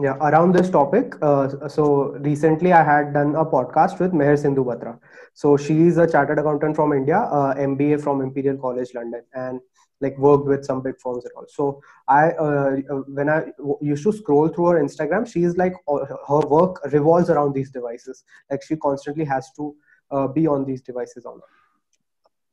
Yeah, around this topic. Uh, so recently, I had done a podcast with Meher Sindhu Batra. So she is a chartered accountant from India, uh, MBA from Imperial College London, and like worked with some big firms and all. So I, uh, when I used to scroll through her Instagram, she is like her work revolves around these devices. Like she constantly has to uh, be on these devices all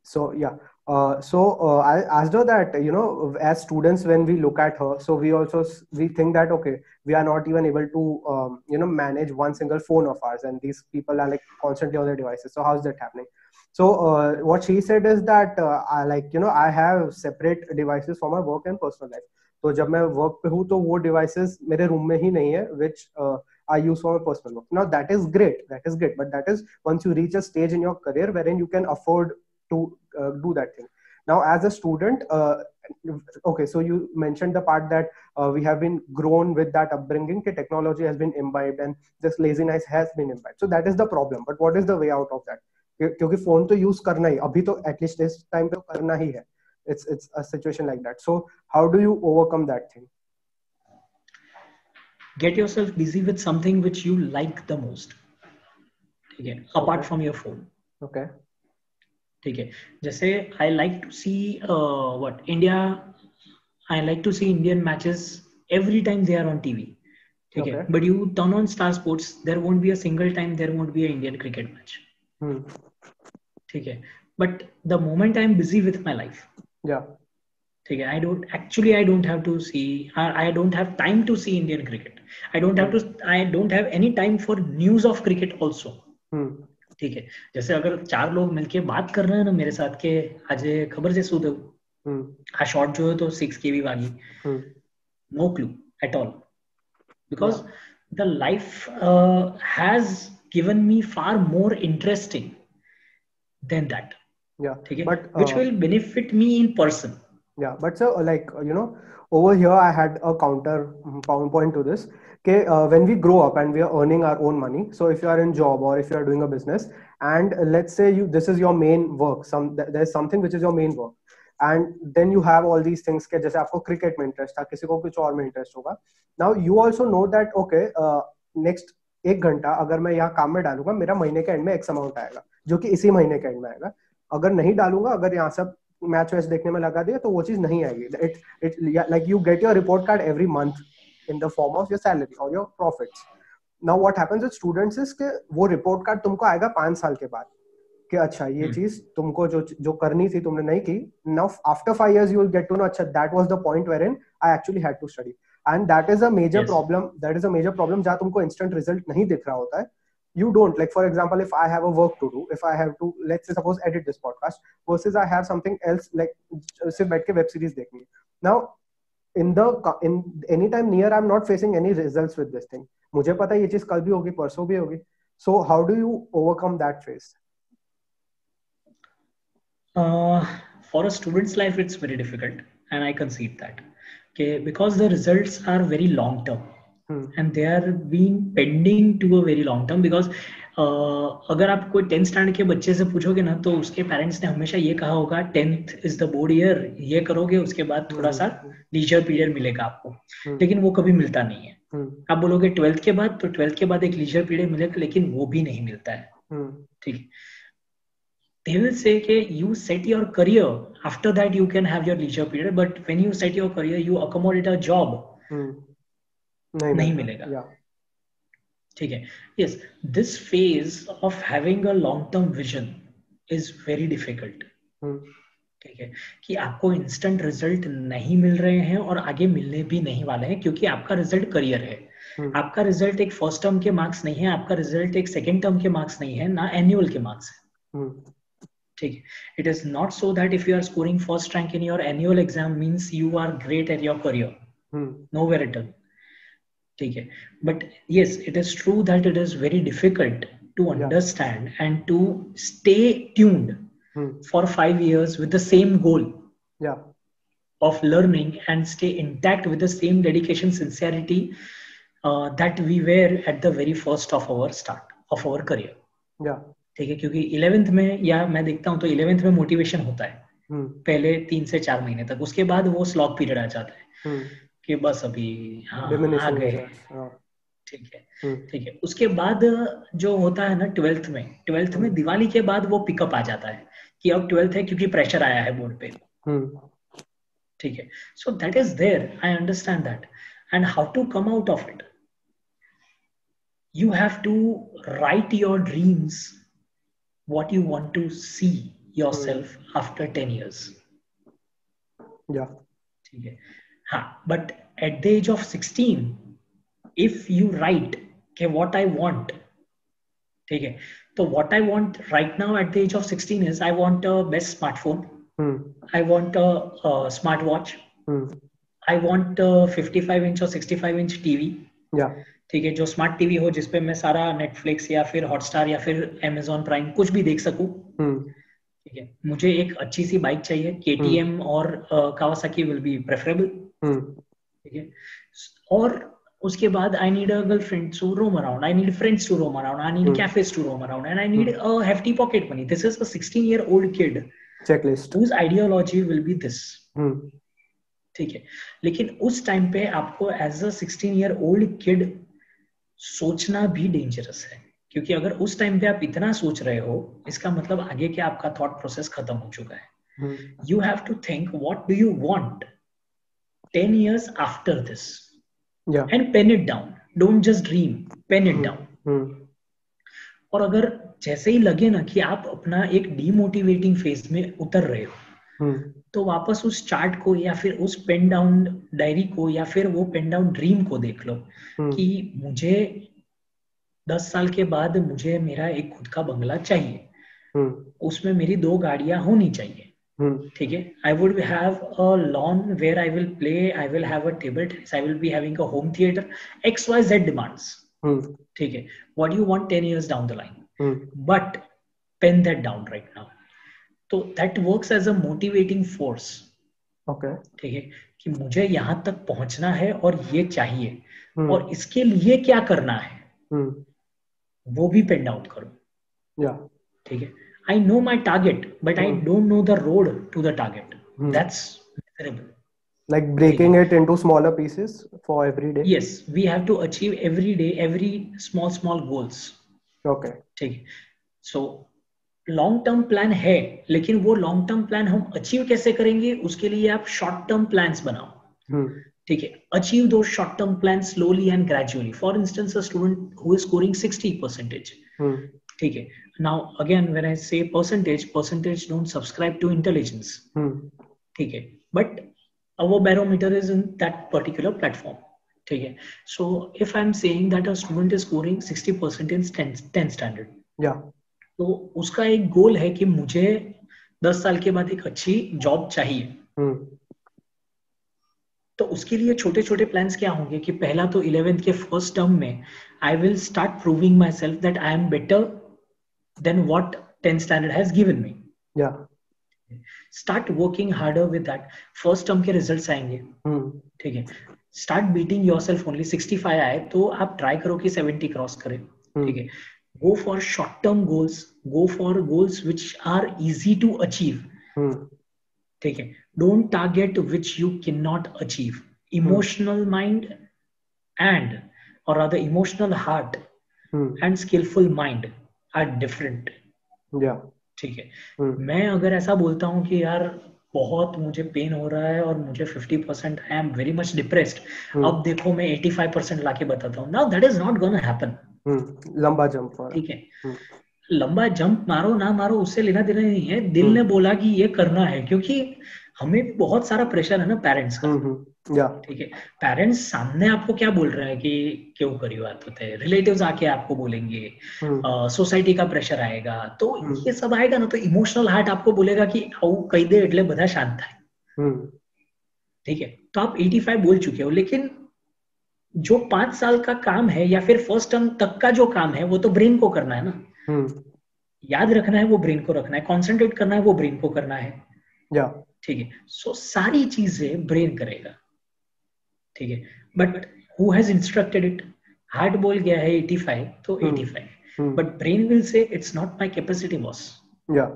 So yeah, uh, so uh, I asked her that you know as students when we look at her, so we also we think that okay we are not even able to um, you know manage one single phone of ours, and these people are like constantly on their devices. So how's that happening? So uh, what she said is that uh, I like you know I have separate devices for my work and personal life. तो जब मैं work पे हूँ तो वो devices मेरे room में ही नहीं है विच I use for my personal work. Now that is great, that is great, but that is once you reach a stage in your career wherein you can afford to uh, do that thing now as a student uh, okay so you mentioned the part that uh, we have been grown with that upbringing that technology has been imbibed and this laziness has been imbibed so that is the problem but what is the way out of that क्योंकि phone तो use करना ही अभी तो at least इस time पे करना ही है it's it's a situation like that so how do you overcome that thing get yourself busy with something which you like the most again apart okay. from your phone okay ठीक है? जैसे I like to see what India I like to see Indian matches every time they are on TV ठीक है? But you turn on Star Sports there won't be a single time there won't be a Indian cricket match ठीक है? But the moment I am busy with my life या ठीक है? I don't actually I don't have to see I don't have time to see Indian cricket I don't have to I don't have any time for news of cricket also ठीक है। जैसे अगर चार लोग मिलके बात कर रहे हैं ना मेरे साथ के आज खबर से सूद आ शॉर्ट जो है तो सिक्स के भी वागी no clue at all because the life has given me far more interesting than that ठीक है? But which will benefit me in person yeah but so like you know over here i had a counter point to this okay uh, when we grow up and we are earning our own money so if you are in job or if you are doing a business and let's say you this is your main work some there's something which is your main work and then you have all these things के जैसे आपको cricket में interest था किसी को कुछ और में इंटरेस्ट होगा now you also know that okay next एक घंटा अगर मैं यहाँ काम में डालूँगा मेरा महीने के एंड में एक्स अमाउंट आएगा जो कि इसी महीने के एंड में आएगा अगर नहीं डालूँगा अगर यहाँ सब मैच वैच देखने में लगा दिया तो वो चीज़ नहीं आएगी। It it like you get your report card every month in the form of your salary or your profits. Now what happens with students is कि वो रिपोर्ट कार्ड तुमको आएगा पाँच साल के बाद कि अच्छा ये hmm. चीज़ तुमको जो जो करनी थी तुमने नहीं की। Now after five years you will get to know अच्छा that was the point where in I actually had to study and that is a major problem that is a major problem जहाँ तुमको instant result नहीं दिख रहा होता है। you don't like for example if i have a work to do if i have to let's say suppose edit this podcast versus i have something else like सिर्फ बैठ के वेब सीरीज देखनी now in the in any time near i'm not facing any results with this thing मुझे पता है ये चीज कल भी होगी परसों भी होगी so how do you overcome that phase uh, for a student's life it's very difficult and i concede that okay because the results are very long term Hmm. and they are being pending to a very long term because uh, अगर आप कोई tenth standard के बच्चे से पूछोगे ना तो उसके पेरेंट्स ने हमेशा ये कहा होगा tenth is the board year ये करोगे उसके बाद थोड़ा सा लीजर पीरियड मिलेगा आपको लेकिन वो कभी मिलता नहीं है आप बोलोगे ट्वेल्थ के बाद तो ट्वेल्थ के बाद एक लीजर पीरियड मिलेगा लेकिन वो भी नहीं मिलता है ठीक है they will say okay you set your career after that you can have your leisure period but when you set your career you accommodate a job hmm. नहीं, नहीं मिलेगा। ठीक है। Yes this phase of having a long term vision is very difficult ठीक है? कि आपको instant result नहीं मिल रहे हैं और आगे मिलने भी नहीं वाले हैं क्योंकि आपका रिज़ल्ट करियर है। hmm. आपका रिज़ल्ट एक फ़र्स्ट टर्म के मार्क्स नहीं है आपका रिज़ल्ट एक सेकेंड टर्म के मार्क्स नहीं है ना एनुअल के मार्क्स है। hmm. ठीक है? It is not so that if you are scoring first rank in your annual exam means you are great at your career no where it ठीक है but is true that it is very difficult to understand yeah. and to stay tuned hmm. for five years with the same goal yeah. of learning and stay intact with the same dedication sincerity uh, that we were at the very first of our start of our career yeah. ठीक है क्योंकि eleventh में या मैं देखता हूँ तो eleventh में मोटिवेशन होता है hmm. पहले तीन से चार महीने तक उसके बाद वो स्लॉक पीरियड आ जाता है hmm. कि बस अभी हाँ आ गए हाँ। ठीक है हम्म। ठीक है। उसके बाद जो होता है ना ट्वेल्थ में ट्वेल्थ में हम्म। दिवाली के बाद वो पिकअप आ जाता है कि अब ट्वेल्थ है क्योंकि प्रेशर आया है बोर्ड पे। ठीक है। So that is there I understand that and how to come out of it have to write your dreams what you want to see yourself mm. after 10 years. Yeah. ठीक है। हाँ but at the age of 16 if you write okay what I want ठीक है तो what I want right now at the age of 16 is I want a best smartphone mm. I want a, a smartwatch mm. I want a 55 inch or 65 inch TV yeah ठीक है जो smart TV हो जिसपे मैं सारा Netflix या फिर Hotstar या फिर अमेजोन प्राइम कुछ भी देख सकूँ हम्म। ठीक है मुझे एक अच्छी सी बाइक चाहिए के और कावासाकी विल बी प्रेफरेबल ठीक है? और उसके बाद I need a girlfriend to roam around I need friends to roam around I need cafes to roam around and I need a hefty pocket money this is a 16 year old kid checklist whose ideology will be this. ठीक है? लेकिन उस time पे आपको as a 16 year old kid सोचना भी dangerous है। क्योंकि अगर उस टाइम पे आप इतना सोच रहे हो इसका मतलब आगे के आपका थॉट प्रोसेस खत्म हो चुका है। You have to think what do you want 10 years after this yeah and pen it down don't just dream pen it down hmm. और अगर जैसे ही लगे ना कि आप अपना एक डीमोटिवेटिंग फ़ेज़ में उतर रहे हो hmm. तो वापस उस चार्ट को या फिर उस पेन डाउन डायरी को या फिर वो पेन डाउन ड्रीम को देख लो hmm. कि मुझे दस साल के बाद मुझे मेरा एक खुद का बंगला चाहिए hmm. उसमें मेरी दो गाड़ियाँ होनी चाहिए ठीक है? I would have a lawn where I will play I will have a table tennis I will be having a home theatre X Y Z demands ठीक है? What you want 10 years down the line but pen that down right now तो that works as a motivating force okay ठीक है? कि मुझे यहाँ तक पहुँचना है और ये चाहिए। hmm. और इसके लिए क्या करना है? hmm. वो भी पेन आउट करो। या ठीक है? I know my target but I don't know the road to the target that's miserable like breaking it into smaller pieces for every day yes we have to achieve every day every small small goals okay ठीक है so long term plan है लेकिन वो long term plan हम achieve कैसे करेंगे उसके लिए आप शॉर्ट टर्म प्लान बनाओ ठीक है अचीव दो short term plan slowly and gradually for instance a student who is scoring 60 percentage ठीक है। Now again when I say percentage percentage don't subscribe to intelligence ठीक है। But our barometer is in that particular platform. ठीक है। So if i'm saying that a student is scoring 60% in 10, 10 standard yeah. तो उसका एक गोल है कि मुझे दस साल के बाद एक अच्छी जॉब चाहिए। हम्म। तो उसके लिए छोटे छोटे प्लान्स क्या होंगे कि पहला तो इलेवेंथ के फ़र्स्ट टर्म में I will start proving my self that I am better than what tenth standard has given me start working harder with that first term के रिज़ल्ट आएँगे हम्म। ठीक है start beating your self only sixty five आए तो आप try करो कि seventy cross करें हम्म। ठीक है go for short term goals go for goals which are easy to achieve hmm. take it don't target which you cannot achieve emotional hmm. mind and or rather emotional heart hmm. and different. Yeah. ठीक है? Hmm. मैं अगर ऐसा बोलता हूँ कि यार बहुत मुझे पेन हो रहा है और मुझे 50 percent I am very much depressed अब देखो मैं 85 परसेंट लाके बताता हूँ। Now that is not gonna happen लंबा जंप ठीक है? हम्म। लंबा जंप मारो ना मारो उससे लेना देना नहीं है। दिल हम्म। ने बोला कि ये करना है क्योंकि हमें भी बहुत सारा प्रेशर है ना पेरेंट्स का। ठीक है पेरेंट्स सामने आपको क्या बोल रहे हैं कि क्यों करियो बात होते हैं रिलेटिव्स आके आपको बोलेंगे सोसाइटी का प्रेशर आएगा तो ये सब आएगा ना तो इमोशनल हार्ट आपको बोलेगा कि कई दे એટલે બધા શાંત થાય ठीक है तो आप 85 बोल चुके हो लेकिन जो पांच साल का काम है या फिर फर्स्ट टर्म तक का जो काम है वो तो ब्रेन को करना है ना हम्म। याद रखना है वो ब्रेन को रखना है कॉन्सेंट्रेट करना है वो ब्रेन को करना है ठीक है सो सारी चीजें ब्रेन करेगा ठीक है but who has instructed it heart बोल गया है 85 तो 85 but brain will say it's not my capacity boss yeah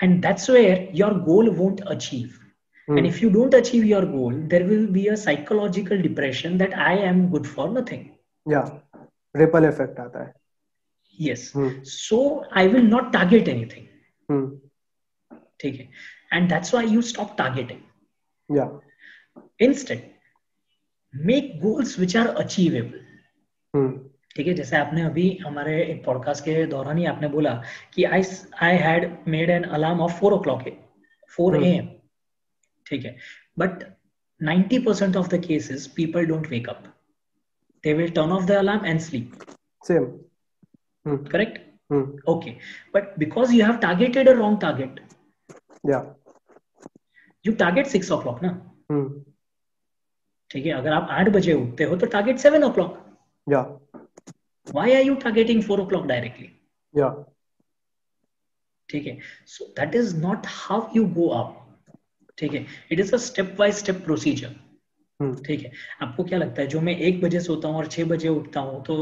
and that's where your goal won't achieve and if you don't achieve your goal there will be a psychological depression that i am good for nothing yeah ripple effect aata hai yes hmm. so i will not target anything hmm. ठीक है and that's why you stop targeting yeah instead make goals which are achievable ठीक है जैसे आपने अभी हमारे एक podcast के दौरान ही आपने बोला कि I I had made an alarm of four o'clock four A M ठीक है but ninety percent of the cases people don't wake up they will turn off the alarm and sleep same correct okay but because you have targeted a wrong target या you target six o'clock ना ठीक है अगर आप आठ बजे उठते हो तो target seven o'clock why are you targeting four o'clock directly? Yeah. ठीक है so that is not how you go up ठीक है it is a step by step procedure ठीक है आपको क्या लगता है जो मैं एक बजे सोता हूँ और छह बजे उठता हूँ तो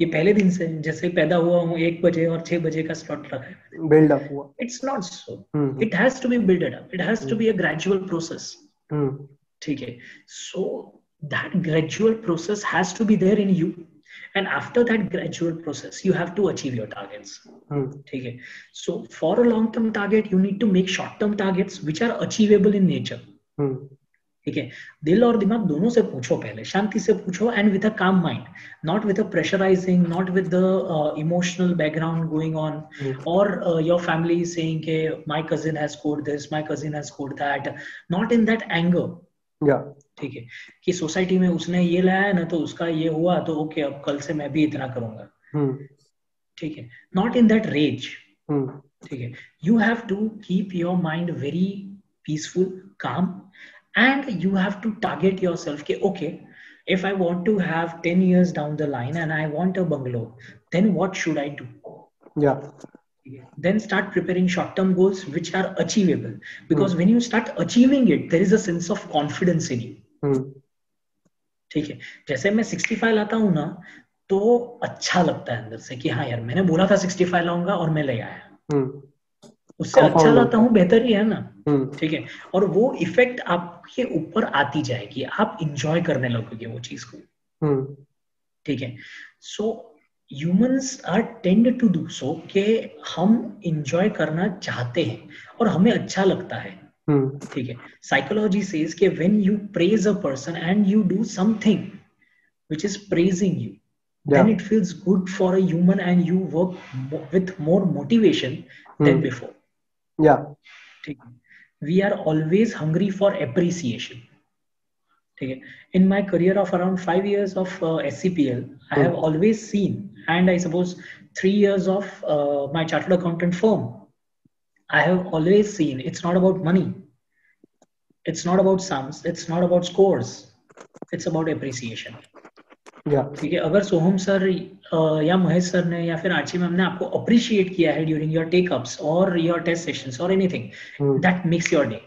ये पहले दिन से जैसे पैदा हुआ हूँ एक बजे और छह बजे का स्लॉट रखा है। बिल्ड अप हुआ। It's not so it has to be builded up it has to be a gradual process ठीक है so that gradual process has to be there in you and after that gradual process you have to achieve your targets hmm. okay so for a long term target you need to make short term targets which are achievable in nature hmm. ठीक है दिल और दिमाग दोनों से पूछो पहले शांति से पूछो and with a calm mind not with a pressurising not with the emotional background going on or your family saying के my cousin has scored this my cousin has scored that not in that anger ठीक है। कि society में उसने ये लाया ना तो उसका ये हुआ तो ओके अब कल से मैं भी इतना करूँगा। हम्म। ठीक है। नॉट इन दैट रेज ठीक है। You have to keep your mind very peaceful calm and you have to target yourself के okay if I want to have ten years down the line and I want a bungalow then what should I do then start preparing short term goals which are achievable because mm. when you start achieving it there is a sense of confidence in you mm. ठीक है जैसे मैं 65 लाता हूँ ना तो अच्छा लगता है अंदर से कि हाँ यार मैंने बोला था 65 लाऊँगा और मैं ले आया उससे अच्छा लाता हूँ बेहतर ही है ना ठीक है और वो इफ़ेक्ट आपके ऊपर आती जाएगी आप इंजॉय करने लगोगे वो चीज़ को ठीक है so humans are tend to do so कि हम इंजॉय करना चाहते हैं और हमें अच्छा लगता है ठीक है साइकोलॉजी सेज कि when you praise a person and you do something which is praising you yeah. then it feels good for a human and you work with more motivation mm. than before yeah we are always hungry for appreciation okay. in my career of around five years of uh, scpl mm. i have always seen and i suppose three years of uh, my chartered accountant firm i have always seen it's not about money it's not about sums it's not about scores it's about appreciation ठीक है अगर सोहम sir या Mahesh sir ने या फिर Archie ma'am ने आपको appreciate किया है during your takeups or your test sessions or anything that makes your day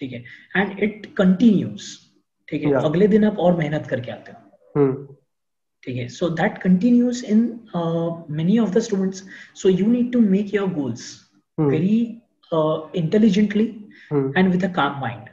ठीक है? एंड इट कंटिन्यूस ठीक है? अगले दिन आप और मेहनत करके आते हो। ठीक है? So that continues in many of the students so you need to make your goals very intelligently and with a calm mind